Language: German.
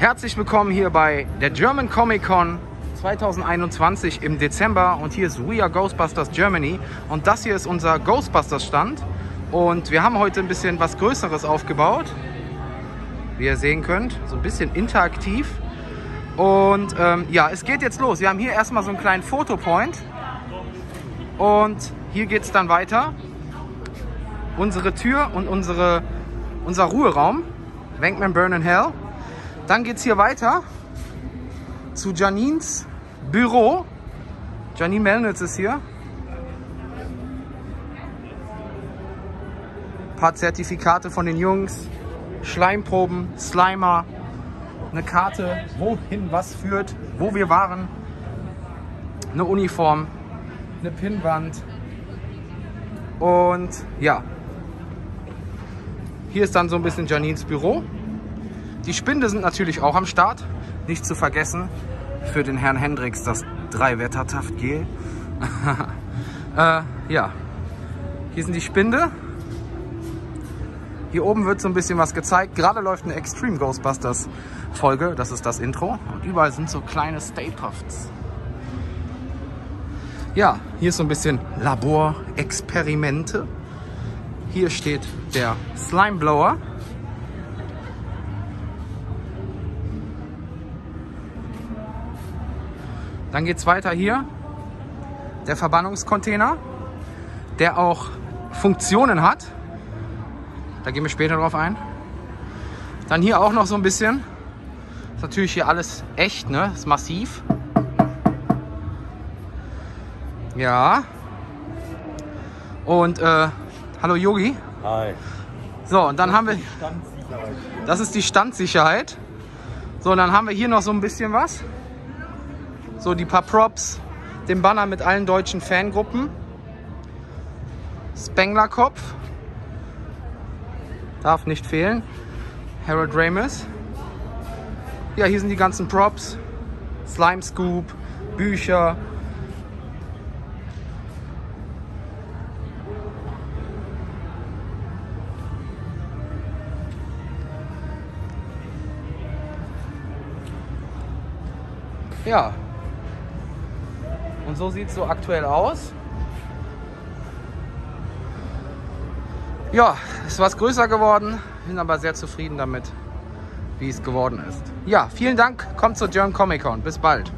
Herzlich willkommen hier bei der German Comic Con 2021 im Dezember. Und hier ist We Are Ghostbusters Germany. Und das hier ist unser Ghostbusters Stand. Und wir haben heute ein bisschen was Größeres aufgebaut, wie ihr sehen könnt, so ein bisschen interaktiv. Und ähm, ja, es geht jetzt los. Wir haben hier erstmal so einen kleinen Fotopoint. Und hier geht es dann weiter. Unsere Tür und unsere, unser Ruheraum, Wankman Burn in Hell. Dann geht es hier weiter zu Janines Büro. Janine Melnitz ist hier. Ein paar Zertifikate von den Jungs, Schleimproben, Slimer, eine Karte, wohin was führt, wo wir waren, eine Uniform, eine Pinnwand und ja, hier ist dann so ein bisschen Janines Büro. Die Spinde sind natürlich auch am Start. Nicht zu vergessen für den Herrn Hendricks das 3 Wettertaft Gel. äh, ja, hier sind die Spinde. Hier oben wird so ein bisschen was gezeigt. Gerade läuft eine Extreme Ghostbusters Folge. Das ist das Intro. Und überall sind so kleine Stay Puffs. Ja, hier ist so ein bisschen Laborexperimente. Hier steht der Slime Blower. Dann geht es weiter hier. Der Verbannungscontainer, der auch Funktionen hat. Da gehen wir später drauf ein. Dann hier auch noch so ein bisschen. Ist natürlich hier alles echt, ne? Ist massiv. Ja. Und äh, hallo Yogi. Hi. So, und dann haben wir. Das ist die Standsicherheit. So, und dann haben wir hier noch so ein bisschen was. So, die paar Props. Den Banner mit allen deutschen Fangruppen. Spengler-Kopf. Darf nicht fehlen. Harold Ramis. Ja, hier sind die ganzen Props. Slime Scoop, Bücher. Ja. Und so sieht es so aktuell aus. Ja, ist was größer geworden. Bin aber sehr zufrieden damit, wie es geworden ist. Ja, vielen Dank. Kommt zur German Comic Con. Bis bald.